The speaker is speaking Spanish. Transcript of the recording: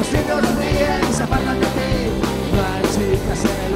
Los niños ríen, se apartan de ti, no